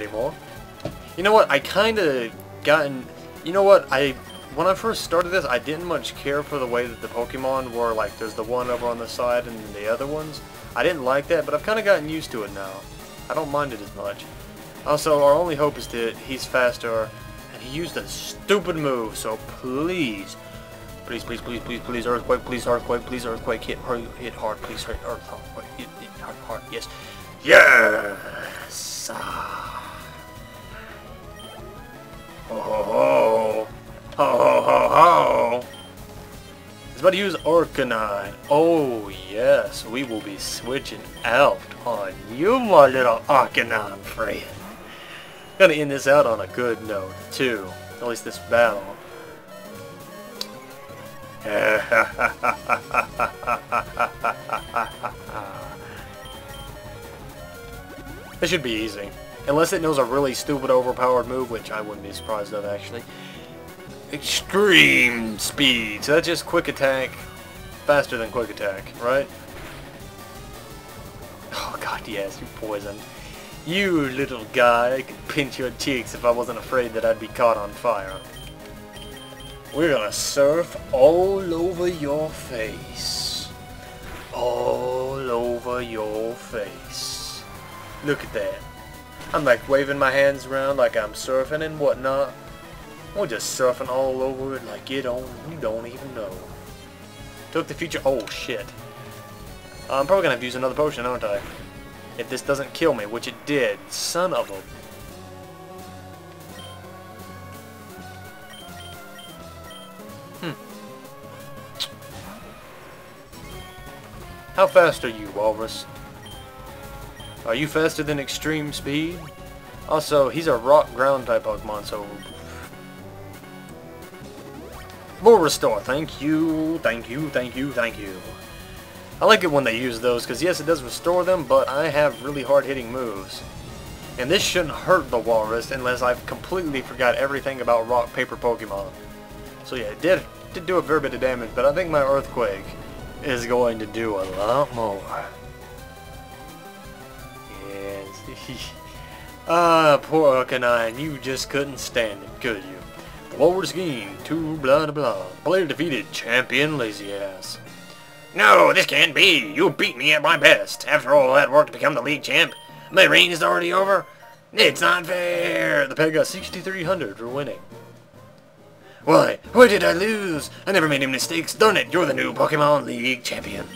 anymore. You know what? I kind of gotten... You know what? I When I first started this, I didn't much care for the way that the Pokemon were, like, there's the one over on the side and the other ones. I didn't like that, but I've kind of gotten used to it now. I don't mind it as much. Also, our only hope is that he's faster, and he used a stupid move, so please... Please, please, please, please, please, Earthquake, please, Earthquake, please, Earthquake, hit, hurt, hit hard, please, hit, Earthquake, hit, hit hard, hard, yes. Yes! Ah. Ho ho ho! Ho ho ho ho! He's about to use Arcanine. Oh yes, we will be switching out on you, my little Arcanine friend. Gonna end this out on a good note, too. At least this battle. this should be easy. Unless it knows a really stupid overpowered move, which I wouldn't be surprised of actually. Extreme speed. So that's just quick attack. Faster than quick attack, right? Oh god, yes, you poisoned. You little guy, I could pinch your cheeks if I wasn't afraid that I'd be caught on fire. We're gonna surf all over your face. All over your face. Look at that. I'm like waving my hands around like I'm surfing and whatnot. We're just surfing all over it like you don't, you don't even know. Took the future. Oh shit. I'm probably gonna have to use another potion, aren't I? If this doesn't kill me, which it did. Son of a hmm. How fast are you, Walrus? Are you faster than extreme speed? Also, he's a rock ground type Pokemon, so... Full restore, thank you, thank you, thank you, thank you. I like it when they use those, because yes, it does restore them, but I have really hard-hitting moves. And this shouldn't hurt the Walrus unless I've completely forgot everything about rock paper Pokemon. So yeah, it did, did do a fair bit of damage, but I think my Earthquake is going to do a lot more. Ah, poor Arcanine, you just couldn't stand it, could you? Lower scheme, two blah blah blah. Player defeated, champion lazy ass. No, this can't be. You beat me at my best. After all that work to become the league champ, my reign is already over. It's not fair. The peg got 6,300 for winning. Why? Why did I lose? I never made any mistakes. Darn it, you're the new Pokemon League champion.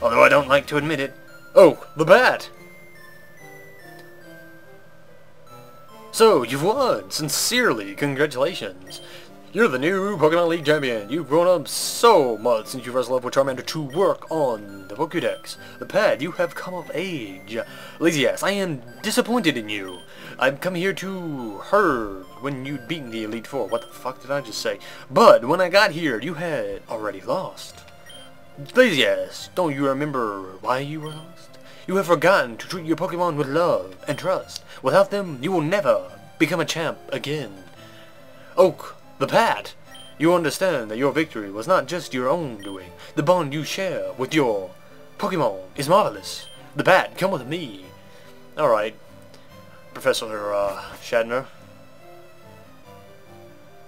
Although I don't like to admit it. Oh, the bat! So, you've won! Sincerely, congratulations! You're the new Pokemon League champion. You've grown up so much since you first left with Charmander to work on the Pokédex. The pad, you have come of age. Lazy ass, I am disappointed in you. I've come here to herd when you'd beaten the Elite Four. What the fuck did I just say? But when I got here, you had already lost. Lazy ass, don't you remember why you were lost? You have forgotten to treat your Pokemon with love and trust. Without them, you will never become a champ again. Oak, the Pat! You understand that your victory was not just your own doing. The bond you share with your Pokemon is marvelous. The Pat, come with me. Alright. Professor uh, Shadner.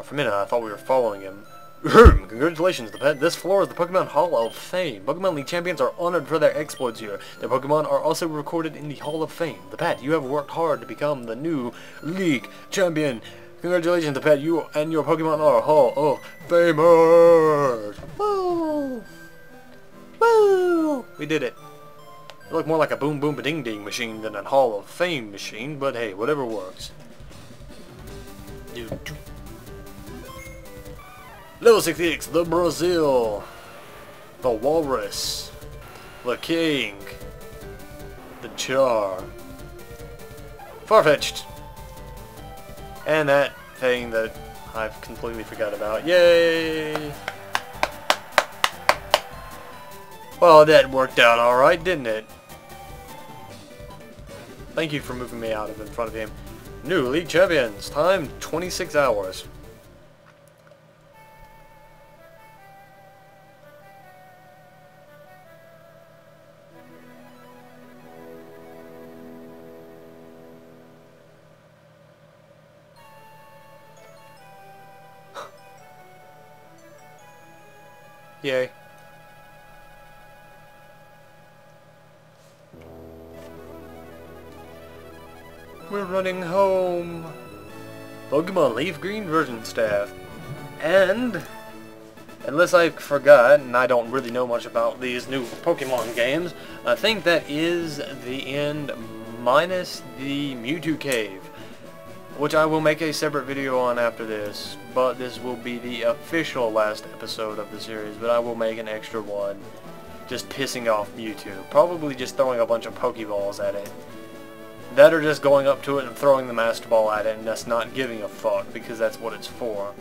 For a minute, I thought we were following him. Hmm, congratulations, the pet. This floor is the Pokemon Hall of Fame. Pokemon League champions are honored for their exploits here. Their Pokemon are also recorded in the Hall of Fame. The pet, you have worked hard to become the new League champion. Congratulations, the pet. You and your Pokemon are Hall of Famers. Woo! Woo! We did it. It looked more like a boom boom ba ding ding machine than a Hall of Fame machine, but hey, whatever works. Level 66, the Brazil, the Walrus, the King, the Char, Farfetch'd, and that thing that I've completely forgot about. Yay! Well, that worked out alright, didn't it? Thank you for moving me out of in front of him. New League Champions. Time 26 hours. We're running home. Pokemon Leaf Green version staff. And, unless I forgot, and I don't really know much about these new Pokemon games, I think that is the end minus the Mewtwo Cave, which I will make a separate video on after this, but this will be the official last episode of the series, but I will make an extra one just pissing off Mewtwo, probably just throwing a bunch of Pokeballs at it. That are just going up to it and throwing the Master Ball at it and just not giving a fuck, because that's what it's for.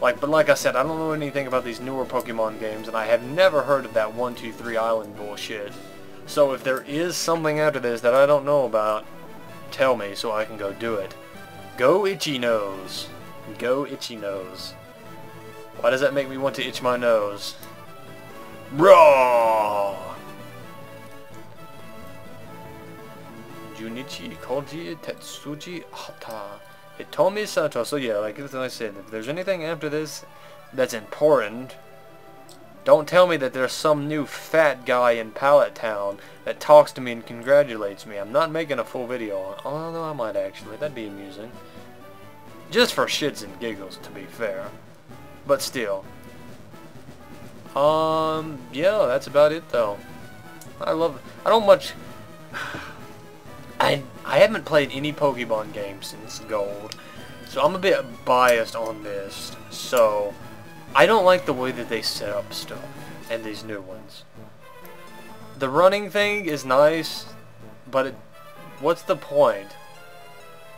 Like, but like I said, I don't know anything about these newer Pokemon games, and I have never heard of that 1, 2, 3 Island bullshit. So if there is something after this that I don't know about, tell me so I can go do it. Go itchy nose. Go itchy nose. Why does that make me want to itch my nose? Raw! Junichi Koji Tetsuji Hata. Hitomi Sato. So yeah, like I said, if there's anything after this that's important, don't tell me that there's some new fat guy in Pallet Town that talks to me and congratulates me. I'm not making a full video on although I might actually. That'd be amusing. Just for shits and giggles, to be fair. But still. Um, yeah, that's about it though. I love, I don't much, I, I haven't played any Pokemon games since Gold. So I'm a bit biased on this. So, I don't like the way that they set up stuff and these new ones. The running thing is nice, but it, what's the point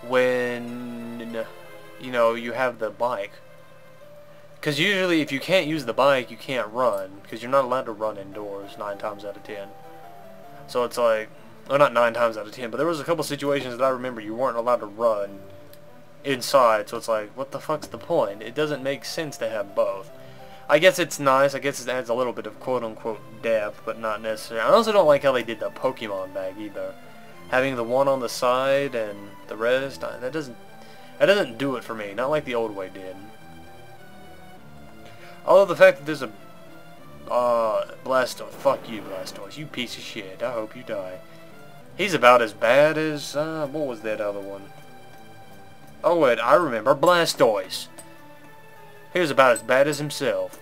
when, you know, you have the bike? Because usually if you can't use the bike, you can't run. Because you're not allowed to run indoors 9 times out of 10. So it's like, well not 9 times out of 10, but there was a couple situations that I remember you weren't allowed to run inside. So it's like, what the fuck's the point? It doesn't make sense to have both. I guess it's nice. I guess it adds a little bit of quote-unquote depth, but not necessarily. I also don't like how they did the Pokemon bag either. Having the one on the side and the rest, that doesn't that doesn't do it for me. Not like the old way did. Although the fact that there's a uh, Blastoise, fuck you Blastoise, you piece of shit. I hope you die. He's about as bad as uh, what was that other one? Oh wait, I remember Blastoise. He was about as bad as himself.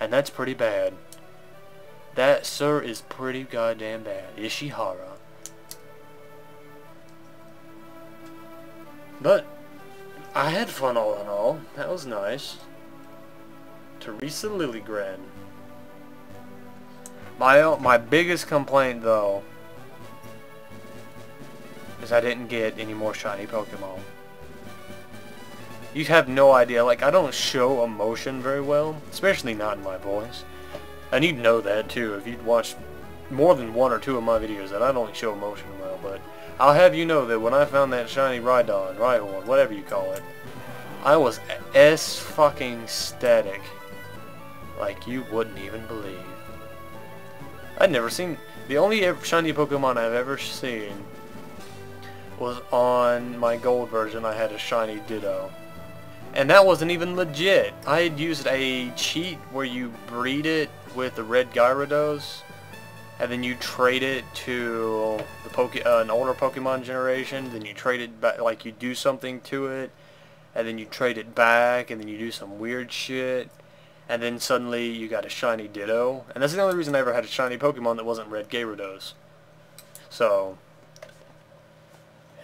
And that's pretty bad. That, sir, is pretty goddamn bad. Ishihara. But, I had fun all in all. That was nice. Teresa Lillygren. My, uh, my biggest complaint, though, is I didn't get any more shiny Pokemon. You have no idea, like, I don't show emotion very well, especially not in my voice. And you'd know that, too, if you'd watched more than one or two of my videos, that I don't show emotion well, but I'll have you know that when I found that shiny Rhydon, Rhyhorn, whatever you call it, I was S-fucking static. Like you wouldn't even believe. I'd never seen... The only shiny Pokemon I've ever seen was on my gold version. I had a shiny Ditto. And that wasn't even legit. I had used a cheat where you breed it with the red Gyarados, and then you trade it to the Poke uh, an older Pokemon generation. Then you trade it back, like you do something to it, and then you trade it back, and then you do some weird shit, and then suddenly you got a shiny Ditto. And that's the only reason I ever had a shiny Pokemon that wasn't red Gyarados. So,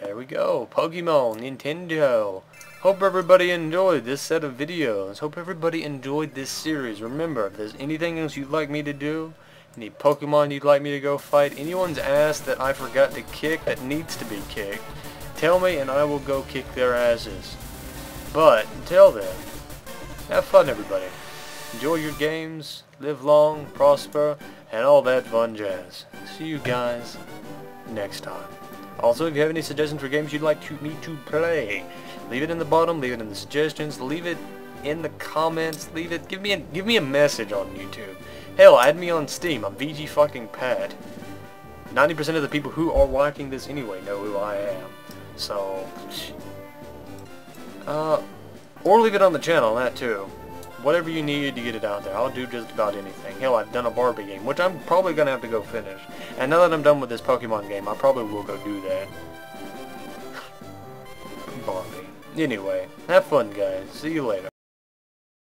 there we go. Pokemon, Nintendo. Hope everybody enjoyed this set of videos. Hope everybody enjoyed this series. Remember, if there's anything else you'd like me to do, any Pokemon you'd like me to go fight, anyone's ass that I forgot to kick that needs to be kicked, tell me and I will go kick their asses. But, until then, have fun everybody. Enjoy your games, live long, prosper, and all that fun jazz. See you guys next time. Also, if you have any suggestions for games you'd like to, me to play, leave it in the bottom, leave it in the suggestions, leave it in the comments, leave it, give me a, give me a message on YouTube. Hell, add me on Steam, I'm VG fucking Pat. 90% of the people who are watching this anyway know who I am. So, uh, or leave it on the channel, that too. Whatever you need to get it out there, I'll do just about anything. Hell, I've done a Barbie game, which I'm probably going to have to go finish. And now that I'm done with this Pokemon game, I probably will go do that. Barbie. Anyway, have fun, guys. See you later.